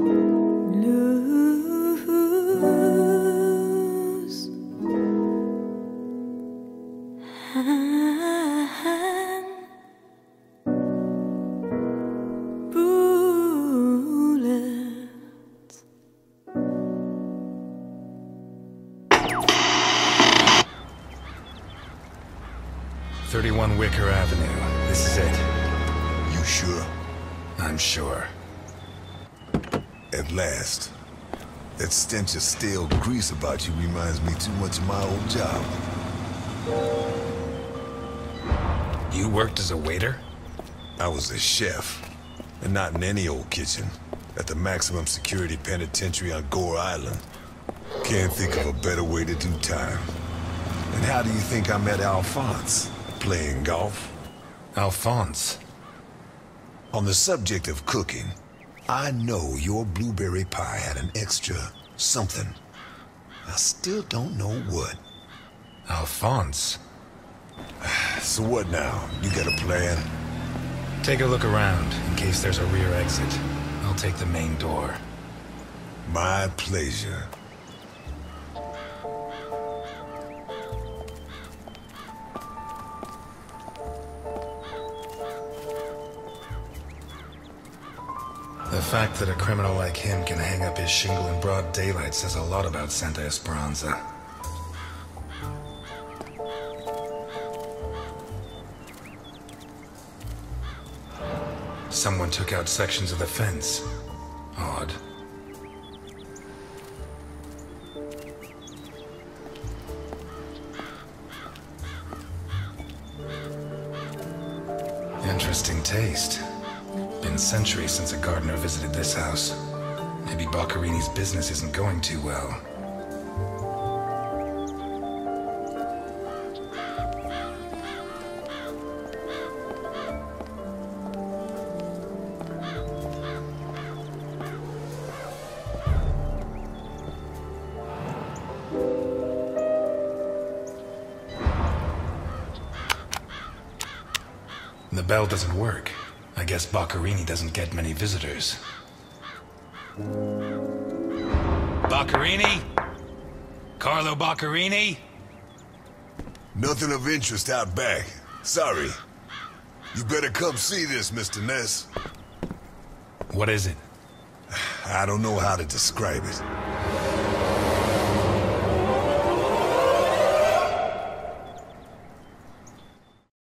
lose. And bullets. Thirty-one Wicker Avenue. This is it. You sure? I'm sure. At last. That stench of stale grease about you reminds me too much of my old job. You worked as a waiter? I was a chef. And not in any old kitchen. At the maximum security penitentiary on Gore Island. Can't think of a better way to do time. And how do you think I met Alphonse? Playing golf? Alphonse. On the subject of cooking, I know your blueberry pie had an extra something. I still don't know what. Alphonse. So what now? You got a plan? Take a look around, in case there's a rear exit. I'll take the main door. My pleasure. The fact that a criminal like him can hang up his shingle in broad daylight says a lot about Santa Esperanza. Someone took out sections of the fence. Odd. Interesting taste. Centuries since a gardener visited this house. Maybe Boccarini's business isn't going too well. The bell doesn't work. I guess Boccarini doesn't get many visitors. Boccarini? Carlo Boccarini? Nothing of interest out back. Sorry. You better come see this, Mr. Ness. What is it? I don't know how to describe it.